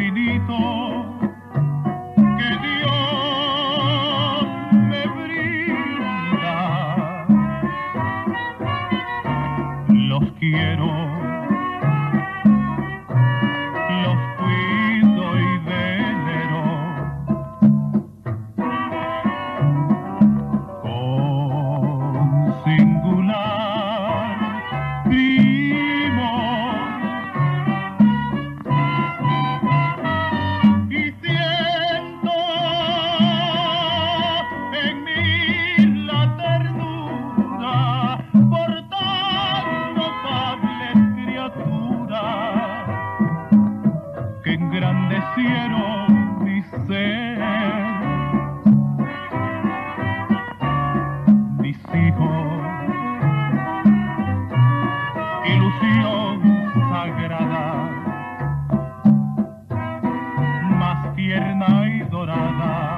infinito sagrada. Más tierna y dorada